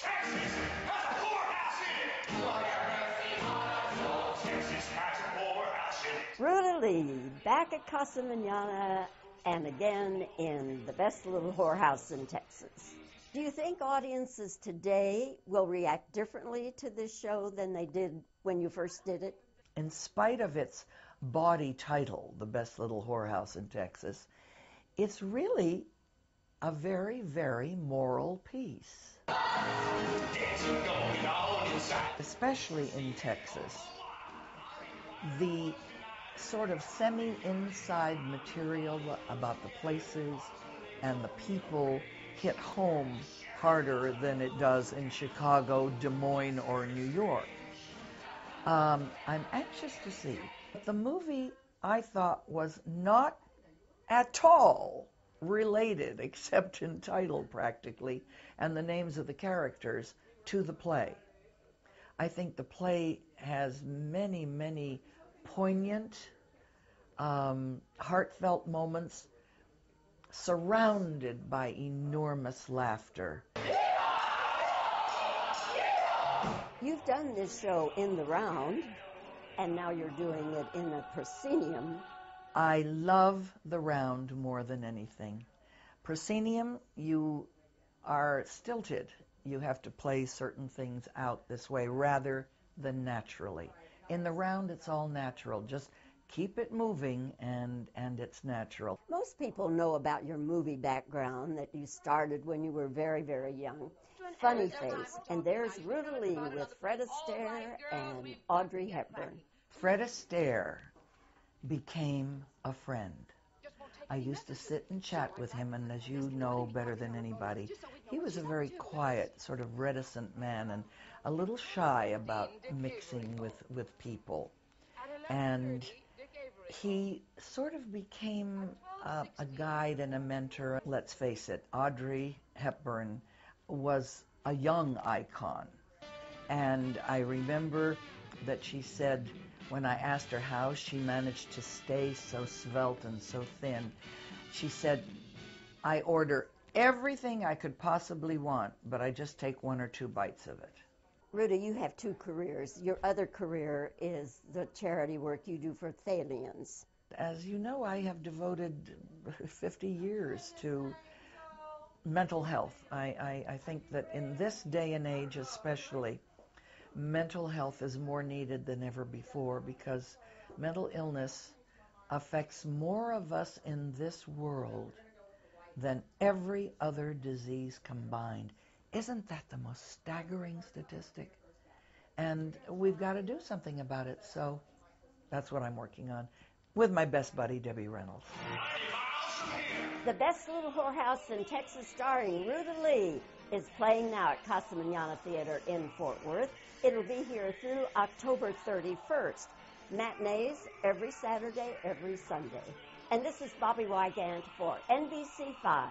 Texas has a whorehouse in it. Texas has a whorehouse in it. Ruta Lee, back at Casa Manana and again in the best little whorehouse in Texas. Do you think audiences today will react differently to this show than they did when you first did it? in spite of its body title, The Best Little Whorehouse in Texas, it's really a very, very moral piece, Especially in Texas. The sort of semi inside material about the places and the people hit home harder than it does in Chicago, Des Moines, or New York. Um, I'm anxious to see. But The movie I thought was not at all related, except in title practically, and the names of the characters, to the play. I think the play has many, many poignant, um, heartfelt moments surrounded by enormous laughter. You've done this show in the round, and now you're doing it in a proscenium. I love the round more than anything. Proscenium, you are stilted. You have to play certain things out this way rather than naturally. In the round, it's all natural. Just keep it moving and, and it's natural. Most people know about your movie background that you started when you were very, very young. Funny Face, and there's Ruta Lee with Fred Astaire and Audrey Hepburn. Fred Astaire became a friend. I used to sit and chat with him, and as you know better than anybody, he was a very quiet, sort of reticent man and a little shy about mixing with, with people. And he sort of became a guide and a mentor. Let's face it, Audrey Hepburn was a young icon. And I remember that she said, when I asked her how she managed to stay so svelte and so thin, she said, I order everything I could possibly want, but I just take one or two bites of it. Ruta, you have two careers. Your other career is the charity work you do for Thalians. As you know, I have devoted 50 years to mental health. I, I, I think that in this day and age, especially, mental health is more needed than ever before because mental illness affects more of us in this world than every other disease combined. Isn't that the most staggering statistic? And we've got to do something about it. So that's what I'm working on with my best buddy, Debbie Reynolds. The Best Little Whorehouse in Texas, starring Ruta Lee, is playing now at Casa Manana Theater in Fort Worth. It'll be here through October 31st. Matinees every Saturday, every Sunday. And this is Bobbie Wygant for NBC5.